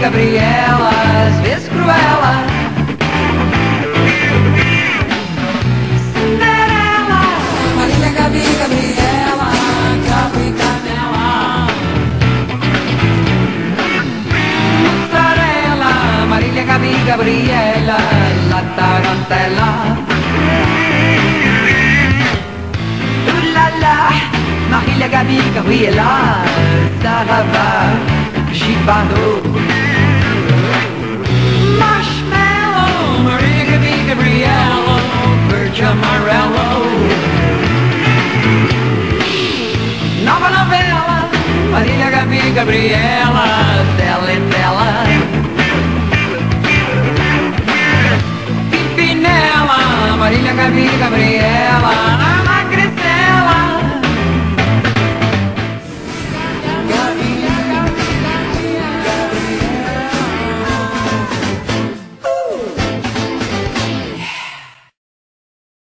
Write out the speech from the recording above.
Gabriela, às vezes cruela. Cinderela, Marília, Gabi, Gabriela, Gabi, Canela. Mozzarella, Marília, Gabi, Gabriela, la tarantella. Marília, Gabi, Gabriela, ça va. Marília Gabi Gabriela Della e Bella